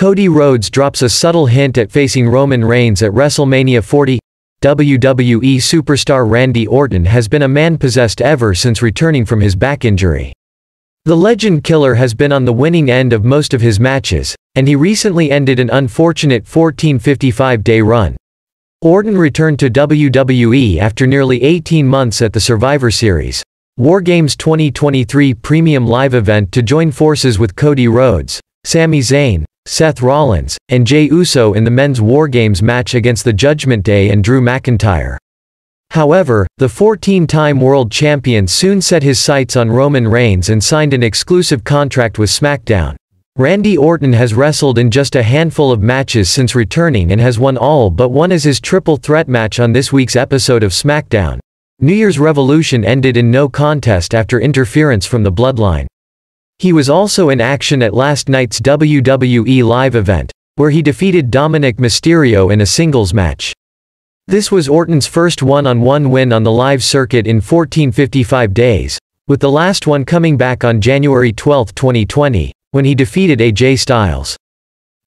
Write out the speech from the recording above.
Cody Rhodes drops a subtle hint at facing Roman Reigns at WrestleMania 40. WWE superstar Randy Orton has been a man possessed ever since returning from his back injury. The legend killer has been on the winning end of most of his matches, and he recently ended an unfortunate 1455-day run. Orton returned to WWE after nearly 18 months at the Survivor Series, War Games 2023 Premium Live event to join forces with Cody Rhodes, Sami Zayn, Seth Rollins, and Jey Uso in the men's War Games match against the Judgment Day and Drew McIntyre. However, the 14-time world champion soon set his sights on Roman Reigns and signed an exclusive contract with SmackDown. Randy Orton has wrestled in just a handful of matches since returning and has won all but one as his triple threat match on this week's episode of SmackDown. New Year's Revolution ended in no contest after interference from the Bloodline. He was also in action at last night's WWE Live event, where he defeated Dominik Mysterio in a singles match. This was Orton's first one-on-one win on the live circuit in 1455 days, with the last one coming back on January 12, 2020, when he defeated AJ Styles.